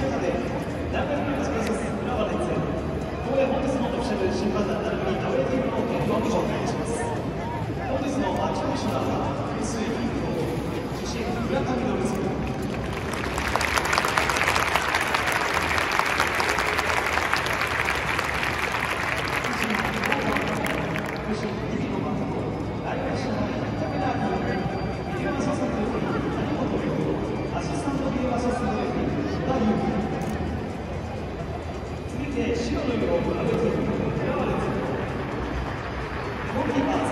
中で長く続けます。白のユニフォーム、阿部選手、ーキーパー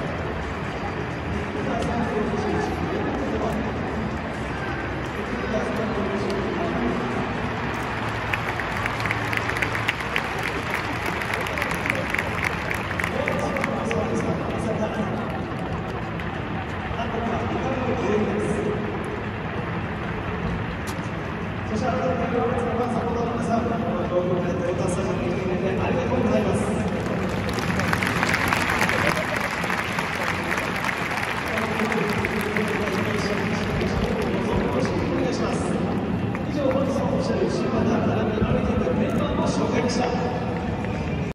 Gracias.